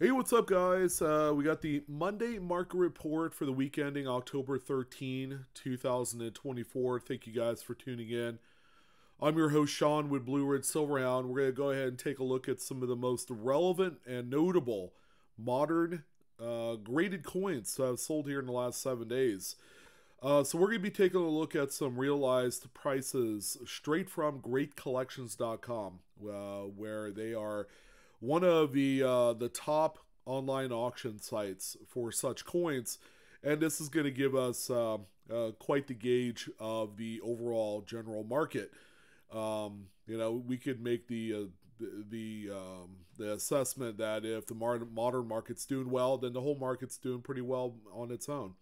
Hey, what's up, guys? Uh, we got the Monday market report for the week ending October 13, 2024. Thank you guys for tuning in. I'm your host, Sean, with Blue Ridge Silverhound. We're going to go ahead and take a look at some of the most relevant and notable modern uh, graded coins that have sold here in the last seven days. Uh, so, we're going to be taking a look at some realized prices straight from greatcollections.com, uh, where they are one of the uh, the top online auction sites for such coins, and this is going to give us uh, uh, quite the gauge of the overall general market. Um, you know, we could make the uh, the um, the assessment that if the modern market's doing well, then the whole market's doing pretty well on its own.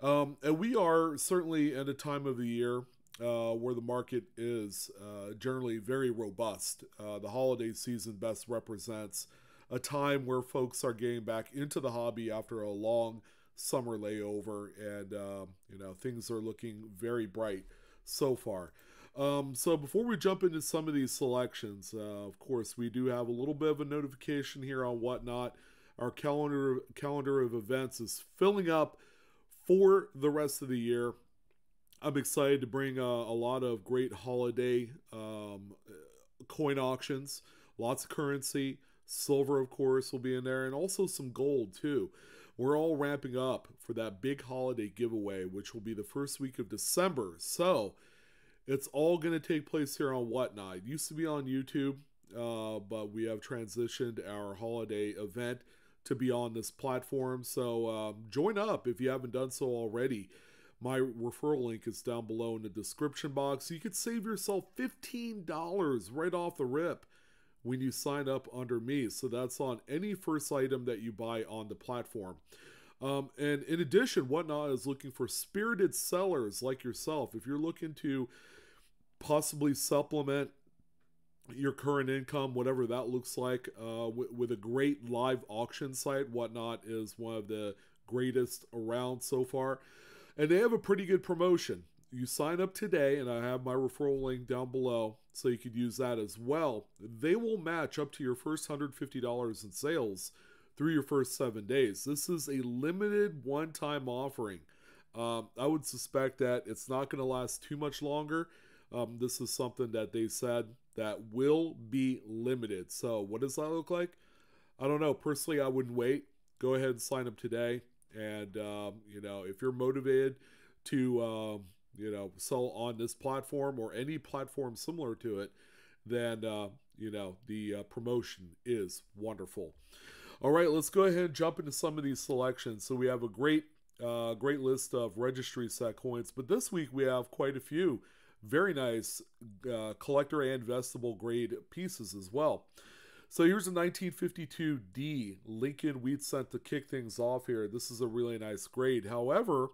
Um, and we are certainly at a time of the year uh, where the market is uh, generally very robust. Uh, the holiday season best represents a time where folks are getting back into the hobby after a long summer layover, and um, you know things are looking very bright so far. Um, so before we jump into some of these selections, uh, of course we do have a little bit of a notification here on whatnot. Our calendar calendar of events is filling up for the rest of the year. I'm excited to bring uh, a lot of great holiday um, coin auctions, lots of currency. Silver, of course, will be in there, and also some gold, too. We're all ramping up for that big holiday giveaway, which will be the first week of December. So it's all going to take place here on Whatnot. It used to be on YouTube, uh, but we have transitioned our holiday event to be on this platform. So um, join up if you haven't done so already. My referral link is down below in the description box. You could save yourself $15 right off the rip when you sign up under me. So that's on any first item that you buy on the platform. Um, and in addition, Whatnot is looking for spirited sellers like yourself. If you're looking to possibly supplement your current income, whatever that looks like, uh, with, with a great live auction site, Whatnot is one of the greatest around so far. And they have a pretty good promotion. You sign up today, and I have my referral link down below, so you could use that as well. They will match up to your first $150 in sales through your first seven days. This is a limited one time offering. Um, I would suspect that it's not going to last too much longer. Um, this is something that they said that will be limited. So, what does that look like? I don't know. Personally, I wouldn't wait. Go ahead and sign up today. And um, you know, if you're motivated to um, you know sell on this platform or any platform similar to it, then uh, you know the uh, promotion is wonderful. All right, let's go ahead and jump into some of these selections. So we have a great uh, great list of registry set coins, but this week we have quite a few very nice uh, collector and investable grade pieces as well. So here's a 1952D Lincoln Wheat Cent to kick things off here. This is a really nice grade. However,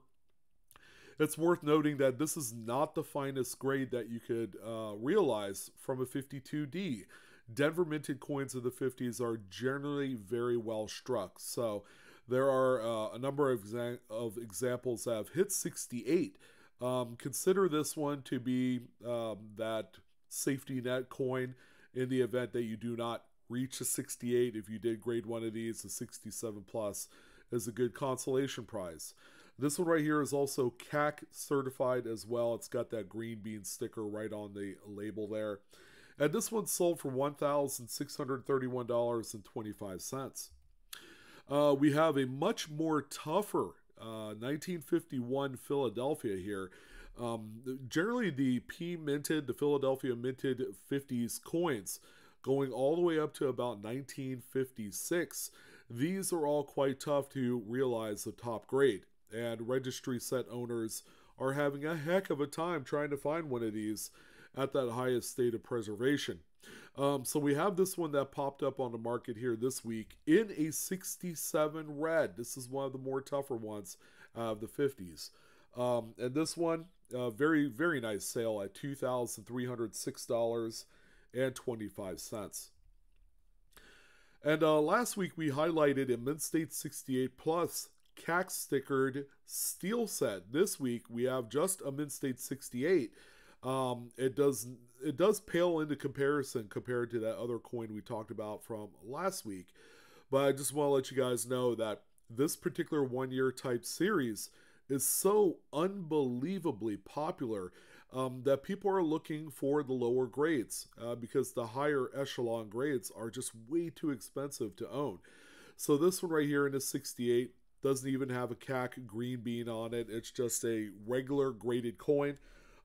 it's worth noting that this is not the finest grade that you could uh, realize from a 52D. Denver minted coins of the 50s are generally very well struck. So there are uh, a number of, exa- of examples that have hit 68. Um, consider this one to be um, that safety net coin in the event that you do not reach a 68 if you did grade one of these a 67 plus is a good consolation prize. This one right here is also cac certified as well. It's got that green bean sticker right on the label there. And this one sold for $1631.25 uh, we have a much more tougher uh, 1951 Philadelphia here. Um, generally, the P minted, the Philadelphia minted 50s coins going all the way up to about 1956. These are all quite tough to realize the top grade, and registry set owners are having a heck of a time trying to find one of these at that highest state of preservation. Um, so we have this one that popped up on the market here this week in a 67 red. This is one of the more tougher ones of the 50s. Um, and this one, uh, very, very nice sale at $2,306 and 25 cents. And uh, last week we highlighted a Mint State 68 Plus CAC stickered steel set. This week we have just a Mint State 68. Um, it does it does pale into comparison compared to that other coin we talked about from last week. But I just want to let you guys know that this particular one year type series is so unbelievably popular um, that people are looking for the lower grades uh, because the higher echelon grades are just way too expensive to own. So this one right here in a 68 doesn't even have a CAC green bean on it. It's just a regular graded coin.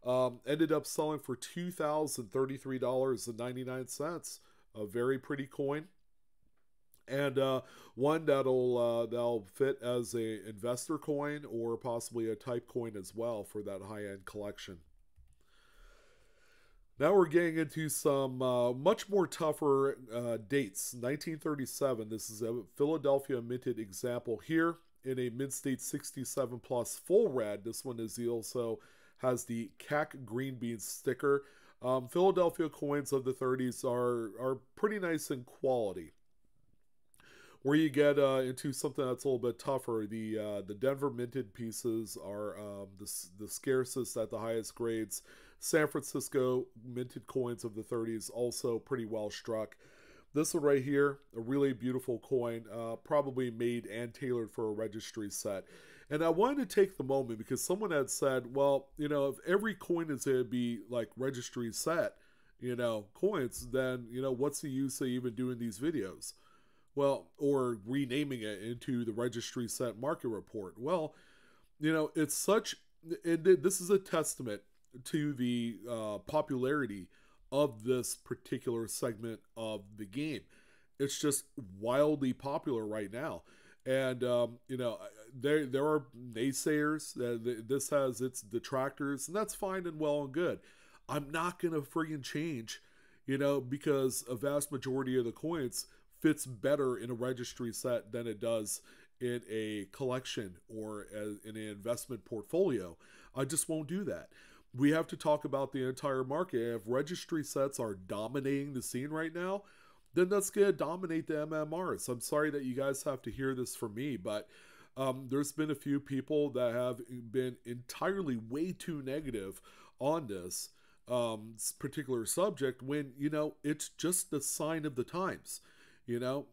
Um, ended up selling for $2,033.99. A very pretty coin. And uh, one that'll uh, that'll fit as a investor coin or possibly a type coin as well for that high end collection. Now we're getting into some uh, much more tougher uh, dates. 1937. This is a Philadelphia minted example here in a mid state 67 plus full red. This one is also has the CAC green bean sticker. Um, Philadelphia coins of the 30s are are pretty nice in quality. Where you get uh, into something that's a little bit tougher, the uh, the Denver minted pieces are um, the the scarcest at the highest grades. San Francisco minted coins of the 30s also pretty well struck. This one right here, a really beautiful coin, uh, probably made and tailored for a registry set. And I wanted to take the moment because someone had said, well, you know, if every coin is going to be like registry set, you know, coins, then, you know, what's the use of even doing these videos? Well, or renaming it into the registry set market report. Well, you know, it's such, and this is a testament to the uh, popularity of this particular segment of the game. It's just wildly popular right now. And um, you know, there there are naysayers that this has its detractors, and that's fine and well and good. I'm not gonna friggin' change, you know, because a vast majority of the coins fits better in a registry set than it does in a collection or in an investment portfolio. I just won't do that we have to talk about the entire market. If registry sets are dominating the scene right now, then that's going to dominate the MMRs. I'm sorry that you guys have to hear this from me, but um, there's been a few people that have been entirely way too negative on this um, particular subject when, you know, it's just the sign of the times, you know,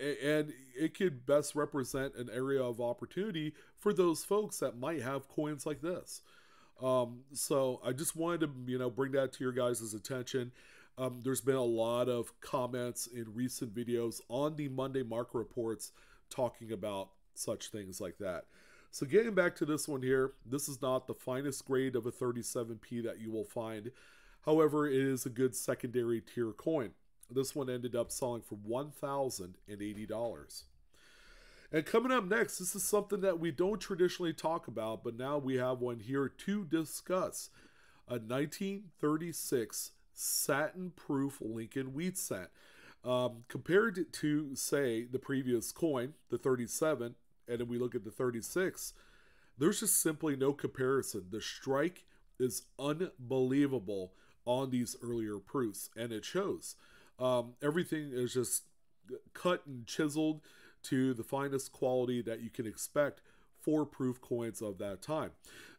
and it could best represent an area of opportunity for those folks that might have coins like this. Um, so I just wanted to, you know, bring that to your guys' attention. Um, there's been a lot of comments in recent videos on the Monday Mark reports talking about such things like that. So getting back to this one here, this is not the finest grade of a 37p that you will find. However, it is a good secondary tier coin. This one ended up selling for $1,080. And coming up next, this is something that we don't traditionally talk about, but now we have one here to discuss. A 1936 satin proof Lincoln wheat cent. Um, compared to, say, the previous coin, the 37, and then we look at the 36, there's just simply no comparison. The strike is unbelievable on these earlier proofs, and it shows. Um, everything is just cut and chiseled to the finest quality that you can expect for proof coins of that time.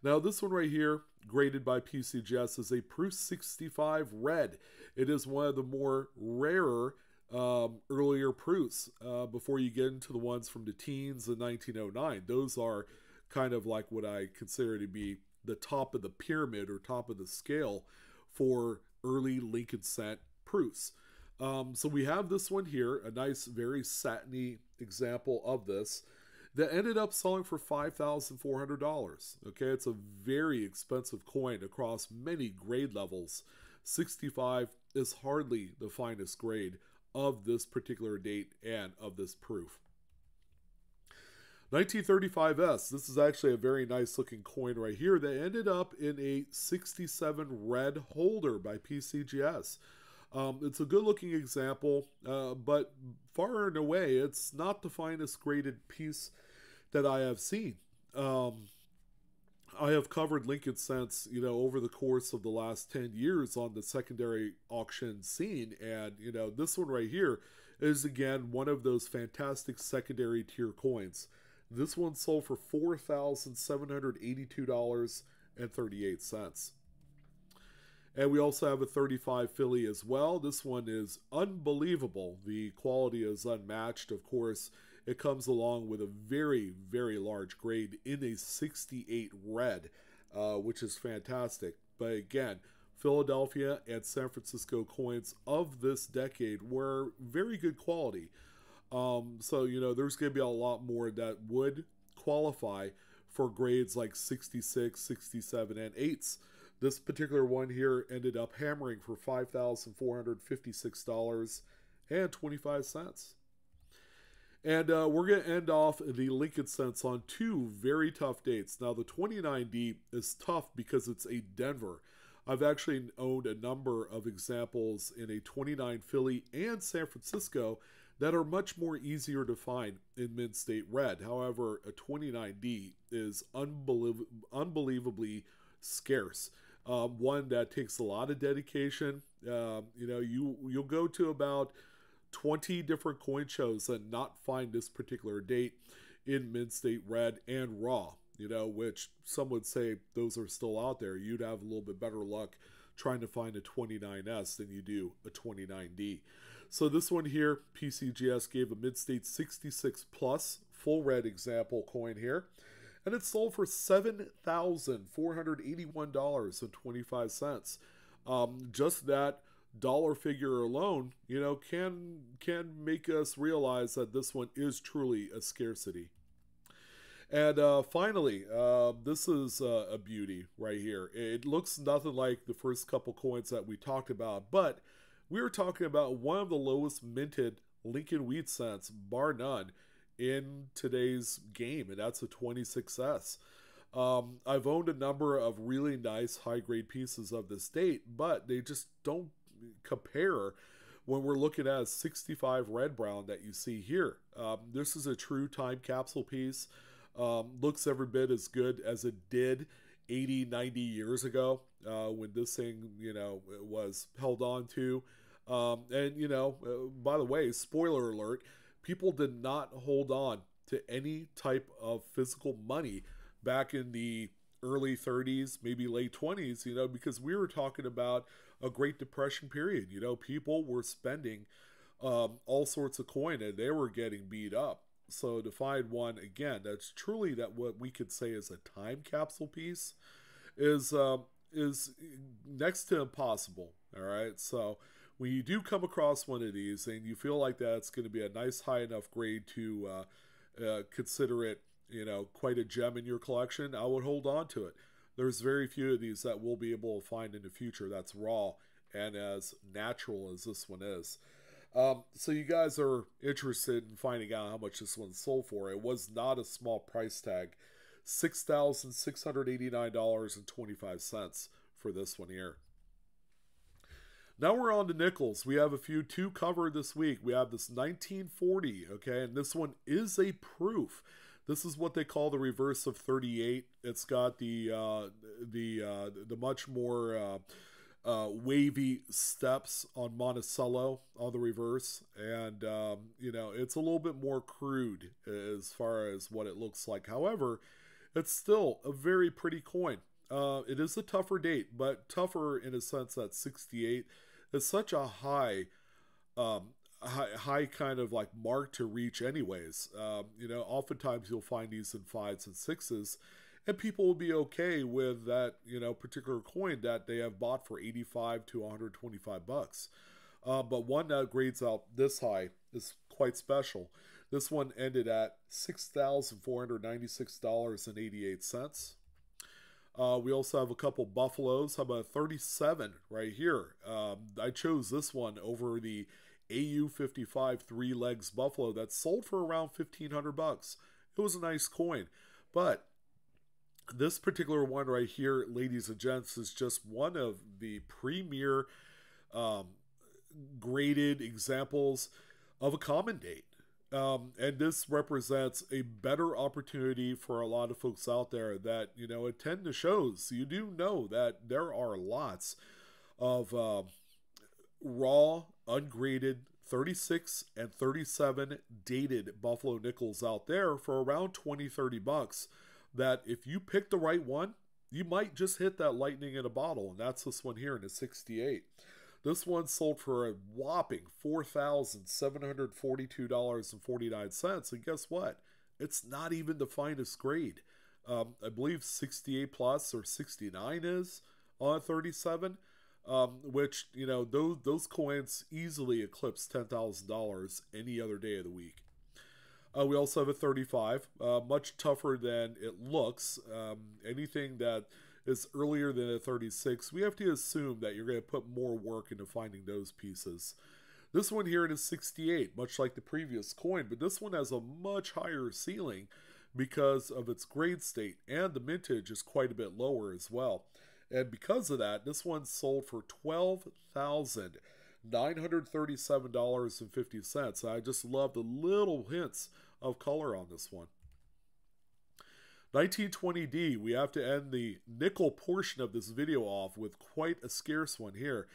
Now, this one right here, graded by PCGS, is a Proof 65 Red. It is one of the more rarer um, earlier proofs uh, before you get into the ones from the teens in 1909. Those are kind of like what I consider to be the top of the pyramid or top of the scale for early Lincoln cent proofs. Um, so we have this one here, a nice, very satiny example of this that ended up selling for $5,400. Okay, it's a very expensive coin across many grade levels. 65 is hardly the finest grade of this particular date and of this proof. 1935S, this is actually a very nice looking coin right here that ended up in a 67 red holder by PCGS. Um, it's a good looking example, uh, but far and away, it's not the finest graded piece that I have seen. Um, I have covered Lincoln cents, you know, over the course of the last 10 years on the secondary auction scene. And, you know, this one right here is, again, one of those fantastic secondary tier coins. This one sold for $4,782.38. And we also have a 35 Philly as well. This one is unbelievable. The quality is unmatched. Of course, it comes along with a very, very large grade in a 68 red, uh, which is fantastic. But again, Philadelphia and San Francisco coins of this decade were very good quality. Um, so, you know, there's going to be a lot more that would qualify for grades like 66, 67, and 8s. This particular one here ended up hammering for $5,456.25. And uh, we're going to end off the Lincoln Cents on two very tough dates. Now, the 29D is tough because it's a Denver. I've actually owned a number of examples in a 29 Philly and San Francisco that are much more easier to find in Mid State Red. However, a 29D is unbeliev- unbelievably scarce um, one that takes a lot of dedication. Um, you know, you you'll go to about 20 different coin shows and not find this particular date in Mid State Red and Raw. You know, which some would say those are still out there. You'd have a little bit better luck trying to find a 29S than you do a 29D. So this one here, PCGS gave a mid-state 66 plus full red example coin here and it sold for $7,481.25. Um, just that dollar figure alone, you know, can can make us realize that this one is truly a scarcity. And uh, finally, uh, this is uh, a beauty right here. It looks nothing like the first couple coins that we talked about, but we were talking about one of the lowest minted Lincoln Wheat cents, bar none in today's game, and that's a 26S. Um, I've owned a number of really nice high grade pieces of this date, but they just don't compare when we're looking at a 65 red brown that you see here. Um, this is a true time capsule piece. Um, looks every bit as good as it did 80, 90 years ago uh, when this thing, you know, was held on to. Um, and, you know, uh, by the way, spoiler alert, people did not hold on to any type of physical money back in the early 30s, maybe late 20s, you know, because we were talking about a Great Depression period. You know, people were spending um, all sorts of coin and they were getting beat up. So to find one again that's truly that what we could say is a time capsule piece is um, is next to impossible. All right, so when you do come across one of these and you feel like that's going to be a nice high enough grade to uh, uh, consider it, you know, quite a gem in your collection, I would hold on to it. There's very few of these that we'll be able to find in the future that's raw and as natural as this one is. Um, so you guys are interested in finding out how much this one sold for. It was not a small price tag, six thousand six hundred eighty nine dollars and twenty five cents for this one here. Now we're on to nickels. We have a few to cover this week. We have this 1940, okay, and this one is a proof. This is what they call the reverse of 38. It's got the uh, the uh, the much more uh, uh, wavy steps on Monticello on the reverse, and um, you know it's a little bit more crude as far as what it looks like. However, it's still a very pretty coin. Uh, it is a tougher date, but tougher in a sense that 68 is such a high, um, high, high kind of like mark to reach, anyways. Um, you know, oftentimes you'll find these in fives and sixes, and people will be okay with that, you know, particular coin that they have bought for 85 to 125 bucks. Uh, but one that grades out this high is quite special. This one ended at $6,496.88. Uh, we also have a couple Buffaloes. How about 37 right here? Um, I chose this one over the AU55 three legs Buffalo that sold for around 1500 bucks. It was a nice coin. But this particular one right here, ladies and gents, is just one of the premier um, graded examples of a common date. Um, and this represents a better opportunity for a lot of folks out there that you know attend the shows. You do know that there are lots of uh, raw, ungraded 36 and 37 dated Buffalo nickels out there for around 20, 30 bucks. That if you pick the right one, you might just hit that lightning in a bottle, and that's this one here in a 68. This one sold for a whopping $4,742.49. And guess what? It's not even the finest grade. Um, I believe 68 plus or 69 is on 37, um, which, you know, those, those coins easily eclipse $10,000 any other day of the week. Uh, we also have a 35, uh, much tougher than it looks. Um, anything that is earlier than a 36, we have to assume that you're going to put more work into finding those pieces. This one here is 68, much like the previous coin, but this one has a much higher ceiling because of its grade state, and the mintage is quite a bit lower as well. And because of that, this one sold for twelve thousand nine hundred thirty-seven dollars and fifty cents. I just love the little hints of color on this one. 1920D, we have to end the nickel portion of this video off with quite a scarce one here.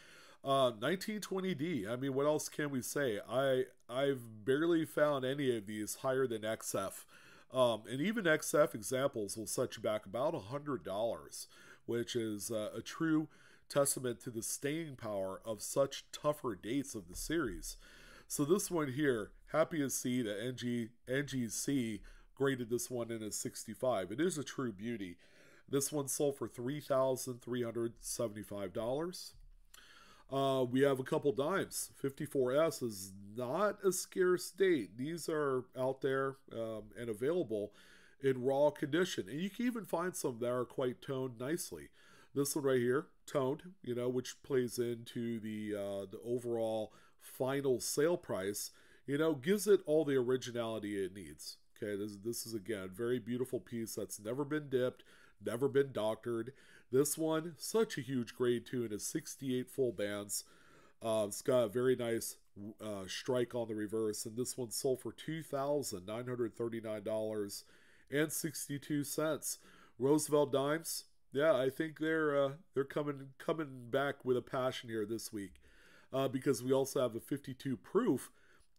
Uh, 1920D, I mean, what else can we say? I, I've barely found any of these higher than XF. Um, and even XF examples will set you back about $100, which is uh, a true testament to the staying power of such tougher dates of the series. So this one here, happy to see that NG, NGC graded this one in as 65. It is a true beauty. This one sold for $3,375. Uh, we have a couple dimes. 54S is not a scarce date. These are out there um, and available in raw condition. And you can even find some that are quite toned nicely. This one right here, toned, you know, which plays into the uh, the overall final sale price, you know, gives it all the originality it needs. Okay, this, this is again a very beautiful piece that's never been dipped, never been doctored. This one, such a huge grade and is 68 full bands. Uh, it's got a very nice uh, strike on the reverse, and this one sold for two thousand nine hundred thirty-nine dollars and sixty-two cents. Roosevelt dimes, yeah, I think they're uh, they're coming coming back with a passion here this week, uh, because we also have a 52 proof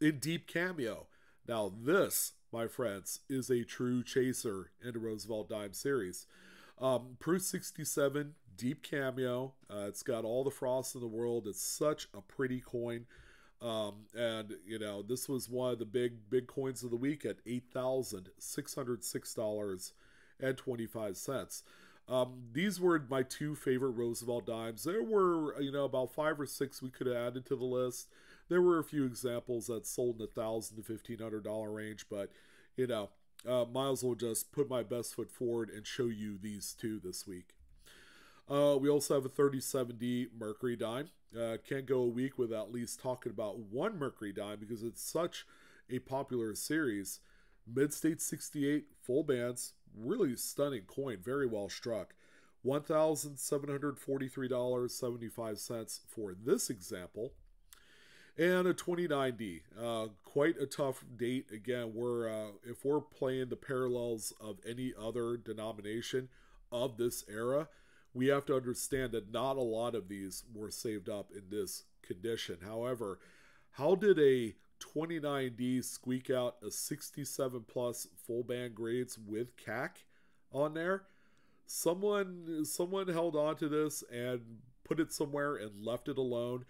in deep cameo. Now this my friends, is a true chaser in the Roosevelt Dime series. Um, Proof 67, deep cameo. Uh, it's got all the frost in the world. It's such a pretty coin. Um, and you know, this was one of the big big coins of the week at eight thousand six hundred six dollars and twenty five cents. Um, these were my two favorite Roosevelt dimes. There were you know about five or six we could have added to the list. There were a few examples that sold in the thousand to fifteen hundred dollar range, but you know, uh, might as well just put my best foot forward and show you these two this week. Uh, we also have a 3070 Mercury dime. Uh, can't go a week without at least talking about one Mercury dime because it's such a popular series. Mid State 68, full bands, really stunning coin, very well struck. $1,743.75 for this example and a 29D. Uh, quite a tough date. Again, we're uh, if we're playing the parallels of any other denomination of this era, we have to understand that not a lot of these were saved up in this condition. However, how did a 29D squeak out a 67 plus full band grades with CAC on there? Someone someone held on to this and put it somewhere and left it alone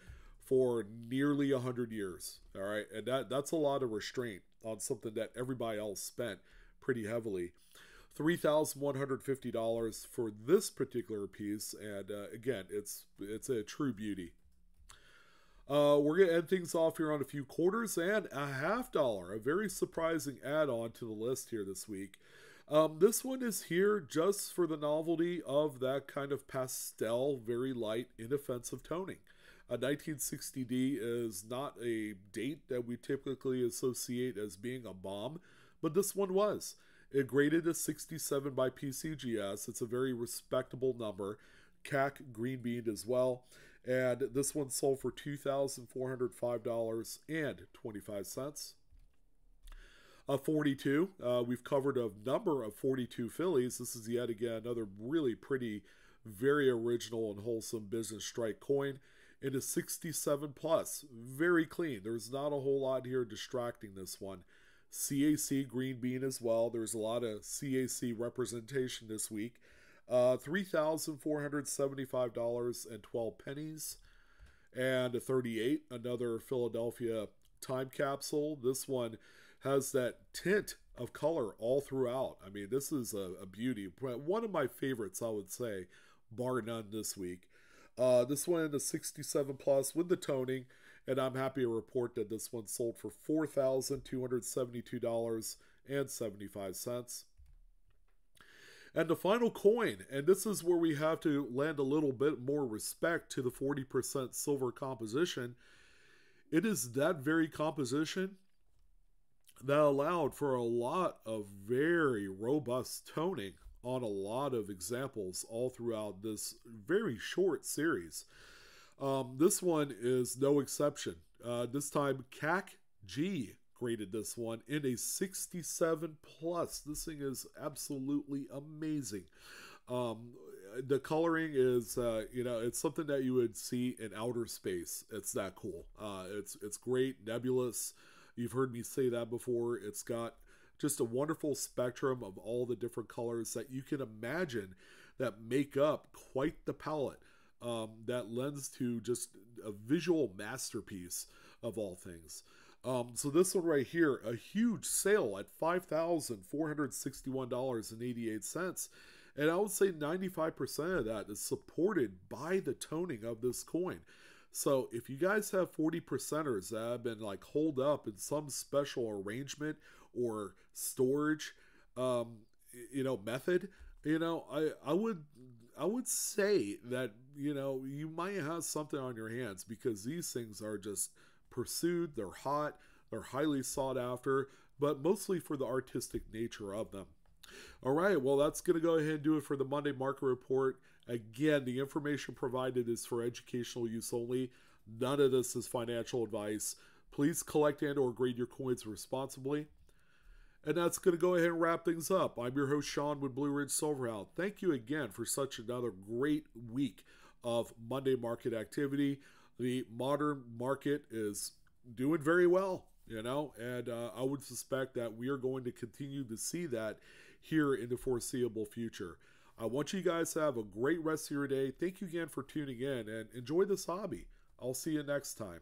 for nearly 100 years. All right. And that, that's a lot of restraint on something that everybody else spent pretty heavily. $3,150 for this particular piece. And uh, again, it's, it's a true beauty. Uh, we're going to end things off here on a few quarters and a half dollar, a very surprising add on to the list here this week. Um, this one is here just for the novelty of that kind of pastel, very light, inoffensive toning. A 1960D is not a date that we typically associate as being a bomb, but this one was. It graded a 67 by PCGS. It's a very respectable number. CAC green bean as well. And this one sold for $2,405.25. A 42. Uh, we've covered a number of 42 Phillies. This is yet again another really pretty, very original and wholesome business strike coin. It is 67 plus, very clean. There's not a whole lot here distracting this one. CAC green bean as well. There's a lot of CAC representation this week. Uh, Three thousand four hundred seventy-five dollars and twelve pennies and a 38, another Philadelphia time capsule. This one has that tint of color all throughout. I mean, this is a, a beauty. One of my favorites, I would say, bar none this week. Uh, this one, the 67 plus with the toning, and I'm happy to report that this one sold for $4,272.75. And the final coin, and this is where we have to lend a little bit more respect to the 40% silver composition. It is that very composition that allowed for a lot of very robust toning on a lot of examples all throughout this very short series. Um, this one is no exception. Uh, this time, CAC G graded this one in a 67 plus. This thing is absolutely amazing. Um, the coloring is, uh, you know, it's something that you would see in outer space. It's that cool. Uh, it's it's great, nebulous. You've heard me say that before. It's got just a wonderful spectrum of all the different colors that you can imagine that make up quite the palette um, that lends to just a visual masterpiece of all things. Um, so this one right here, a huge sale at $5,461.88. And I would say 95% of that is supported by the toning of this coin. So if you guys have 40 percenters that have been like holed up in some special arrangement or storage, um, you know, method, you know, I, I would I would say that you know you might have something on your hands because these things are just pursued, they're hot, they're highly sought after, but mostly for the artistic nature of them. All right, well, that's going to go ahead and do it for the Monday Market Report. Again, the information provided is for educational use only. None of this is financial advice. Please collect and or grade your coins responsibly. And that's going to go ahead and wrap things up. I'm your host, Sean with Blue Ridge Silverhound. Thank you again for such another great week of Monday market activity. The modern market is doing very well, you know, and uh, I would suspect that we are going to continue to see that here in the foreseeable future. I want you guys to have a great rest of your day. Thank you again for tuning in and enjoy this hobby. I'll see you next time.